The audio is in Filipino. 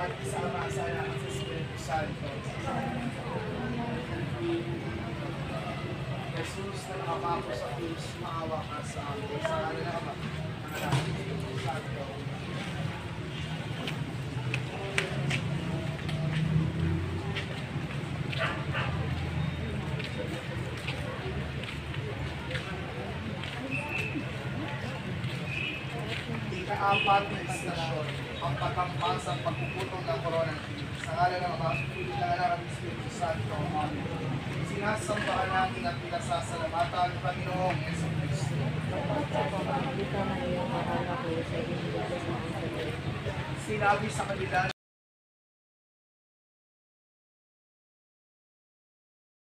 magkisama sa anak sa Espiritu Santo. Jesus na nakapako sa Cruz, maawa ka sa amin. Sa alam na ama, sa Espiritu Santo. apat na istasyon ang patampas ang pagpupunta sa ngalan ng Ama, ng Anak, Espiritu Santo. Amen. Sinasambahan natin at pinasasalamatan ng Panginoong Yeso ang Sinabi sa kanila